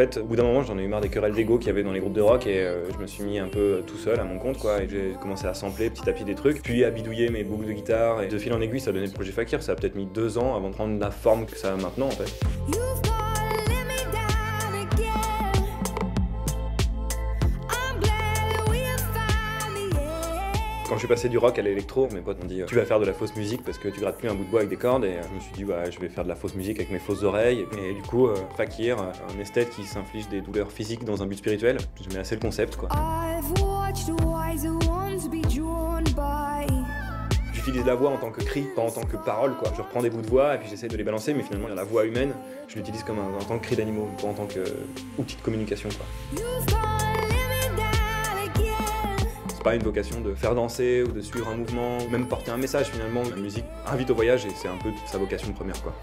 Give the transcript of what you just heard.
fait, au bout d'un moment, j'en ai eu marre des querelles d'ego qu'il y avait dans les groupes de rock et euh, je me suis mis un peu tout seul à mon compte, quoi. Et j'ai commencé à sampler petit à petit des trucs, puis à bidouiller mes boucles de guitare. Et de fil en aiguille, ça donné le projet Fakir. Ça a peut-être mis deux ans avant de prendre la forme que ça a maintenant, en fait. Quand je suis passé du rock à l'électro, mes potes m'ont dit euh, Tu vas faire de la fausse musique parce que tu grattes plus un bout de bois avec des cordes. Et euh, je me suis dit bah, Je vais faire de la fausse musique avec mes fausses oreilles. Et du coup, euh, Fakir, un esthète qui s'inflige des douleurs physiques dans un but spirituel, j'aimais assez le concept, quoi. J'utilise la voix en tant que cri, pas en tant que parole, quoi. Je reprends des bouts de voix et puis j'essaie de les balancer, mais finalement, la voix humaine, je l'utilise comme un, en tant que cri d'animaux, pas en tant que outil de communication, quoi. Pas une vocation de faire danser ou de suivre un mouvement, ou même porter un message finalement. La musique invite au voyage et c'est un peu sa vocation première quoi.